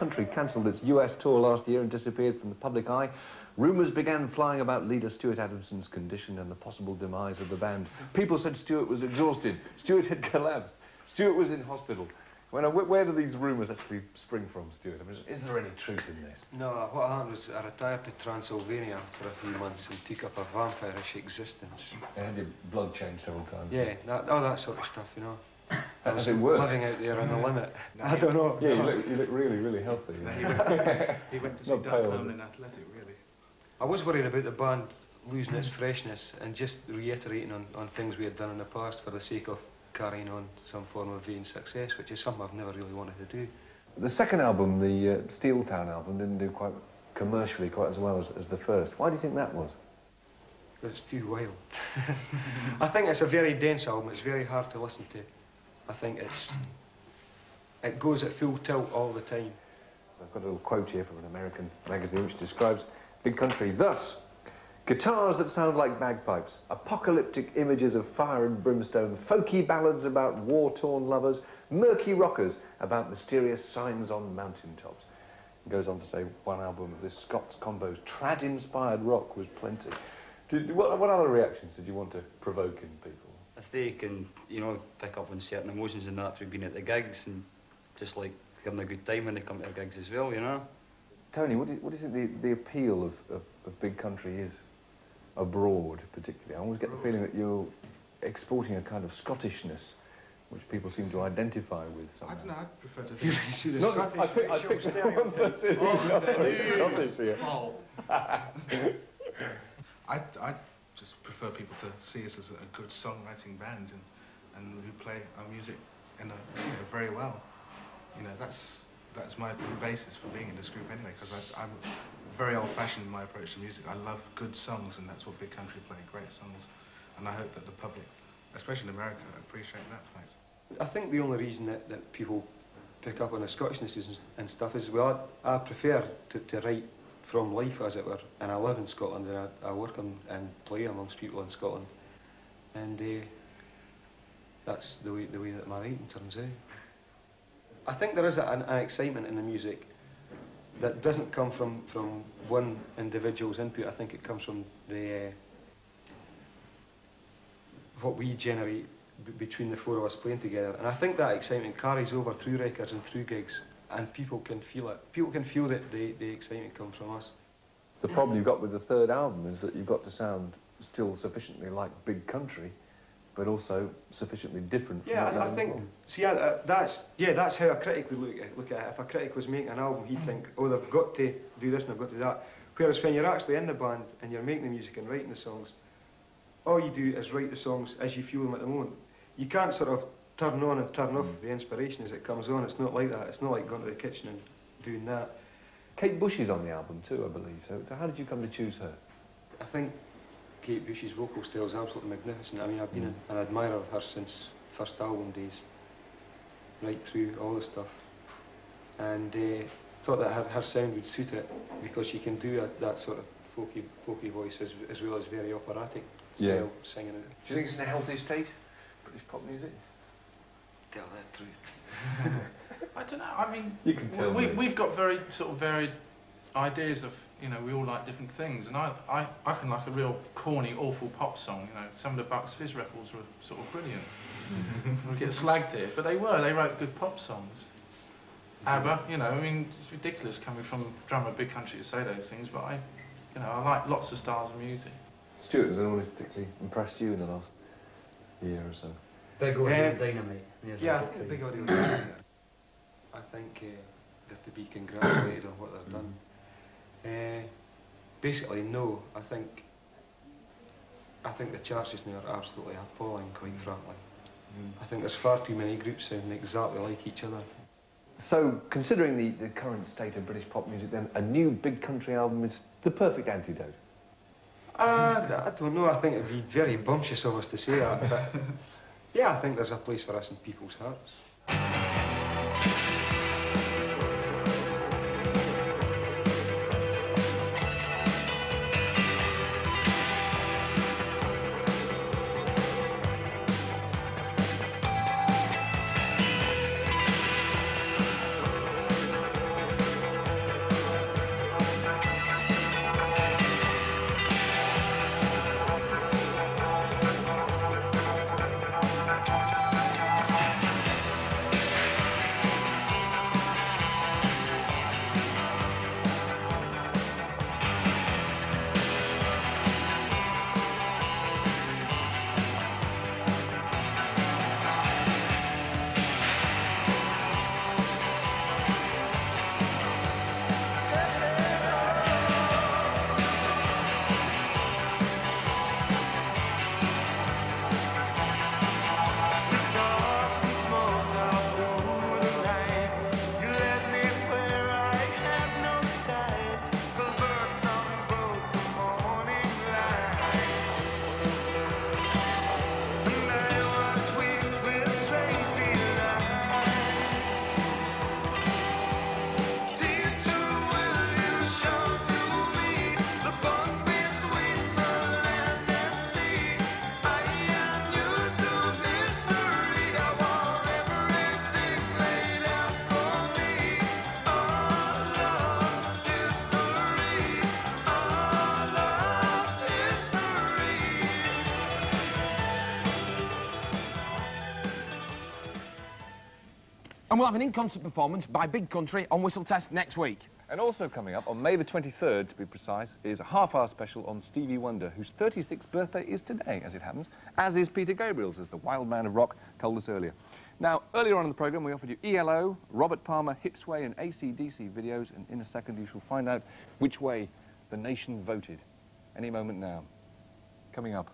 Country cancelled its US tour last year and disappeared from the public eye, rumours began flying about leader Stuart Adamson's condition and the possible demise of the band. People said Stuart was exhausted, Stuart had collapsed, Stuart was in hospital. When, where do these rumours actually spring from, Stuart? I mean, is there any truth in this? No, what happened was I retired to Transylvania for a few months and took up a vampirish existence. I had your blood changed several times. Yeah, that, all that sort of stuff, you know. I was it worked? living out there on the limit. No, I don't know. Yeah, no. you, look, you look really, really healthy. No, he, went, he, went, to see Doug Pound in Athletic, really. I was worried about the band losing its freshness and just reiterating on, on things we had done in the past for the sake of carrying on some form of vain success, which is something I've never really wanted to do. The second album, the uh, Steeltown album, didn't do quite commercially quite as well as, as the first. Why do you think that was? It's too wild. I think it's a very dense album. It's very hard to listen to. I think it's it goes at full tilt all the time. I've got a little quote here from an American magazine which describes Big Country thus. Guitars that sound like bagpipes, apocalyptic images of fire and brimstone, folky ballads about war-torn lovers, murky rockers about mysterious signs on mountaintops. It goes on to say one album of this Scots combo's trad-inspired rock was plenty. Did, what, what other reactions did you want to provoke in people? If they can, you know, pick up on certain emotions and that through being at the gigs and just like having a good time when they come to our gigs as well, you know. Tony, what do you, what do you think the, the appeal of, of, of Big Country is? abroad, particularly. I always get the feeling that you're exporting a kind of Scottishness which people seem to identify with somehow. I don't know, I prefer to think... you see the Not Scottish I, pick, I picked stereotype. oh, Scottish here. Oh. I, I just prefer people to see us as a, good songwriting band and, and who play our music in a, you know, very well. You know, that's that's my basis for being in this group anyway, because I'm very old-fashioned in my approach to music. I love good songs, and that's what Big Country play, great songs. And I hope that the public, especially in America, appreciate that fact. I think the only reason that, that people pick up on the Scottishness and stuff is, well, I, I prefer to, to, write from life, as it were. And I live in Scotland, and I, I work and play amongst people in Scotland. And uh, that's the way, the way that my writing turns out. I think there is an, an excitement in the music that doesn't come from, from one individual's input. I think it comes from the uh, what we generate between the four of us playing together. And I think that excitement carries over through records and through gigs, and people can feel it. People can feel that the, the excitement comes from us. The problem you've got with the third album is that you've got to sound still sufficiently like Big Country, but also sufficiently different. yeah, I, I think. See, uh, that's yeah, that's how a critic would look at, look at it. If a critic was making an album, he'd think, oh, they've got to do this and they've got to do that. Whereas when you're actually in the band and you're making the music and writing the songs, all you do is write the songs as you feel them at the moment. You can't sort of turn on and turn off mm. the inspiration as it comes on. It's not like that. It's not like going to the kitchen and doing that. Kate Bush is on the album too, I believe. So, so how did you come to choose her? I think Kate Bush's vocal style is absolutely magnificent. I mean, I've been mm. an admirer of her since first album days, right through all the stuff. And uh, thought that her, her sound would suit it because she can do a, that sort of folky, folky voice as, as well as very operatic style yeah. singing it. Do you think it's in a healthy state, British pop music? Tell that truth. I don't know. I mean, you can tell we, we've got very sort of varied ideas of you know, we all like different things. And I, I, I can like a real corny, awful pop song. You know, some of the Bucks Fizz records were sort of brilliant. we get slagged here, but they were. They wrote good pop songs. ABBA, you know, I mean, it's ridiculous coming from a drummer of Big Country to say those things, but I, you know, I like lots of styles of music. Stuart, has anyone particularly impressed you in the last year or so? Big Audio um, Dynamite. Yeah, I think Big Dynamite. I think uh, they have to be congratulated on what they've done. Uh, basically, no. I think I think the charts just now are absolutely appalling, quite mm. frankly. Mm. I think there's far too many groups sounding exactly like each other. So, considering the, the current state of British pop music, then a new big country album is the perfect antidote? Uh, I don't know. I think it'd be very bumptious of us to say that, but yeah, I think there's a place for us in people's hearts. And we'll have an in-concert performance by Big Country on Whistle Test next week. And also coming up, on May the 23rd, to be precise, is a half-hour special on Stevie Wonder, whose 36th birthday is today, as it happens, as is Peter Gabriel's, as the wild man of rock told us earlier. Now, earlier on in the programme, we offered you ELO, Robert Palmer, Hipsway and AC/DC videos, and in a second you shall find out which way the nation voted. Any moment now. Coming up.